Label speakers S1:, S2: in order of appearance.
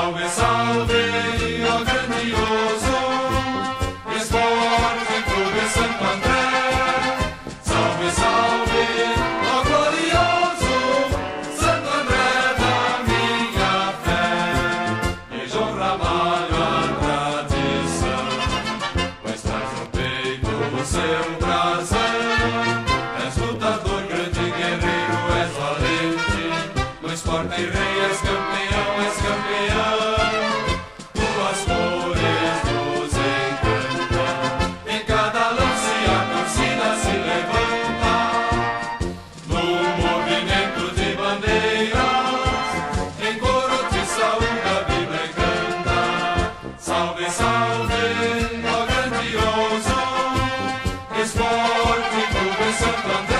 S1: Salve, salve, ó grandioso, esporte Clube Santo André. Salve, salve, ó glorioso, Santo André da minha fé. Desde o trabalho a tradição, Pois traz no peito o seu Forte e rei, és campeão, és campeão. Tuas cores nos encanta. Em cada lance a torcida se levanta. No movimento de bandeiras, em coro te saúda, a Bíblia canta. Salve, salve, ó grandioso, esporte, clube andré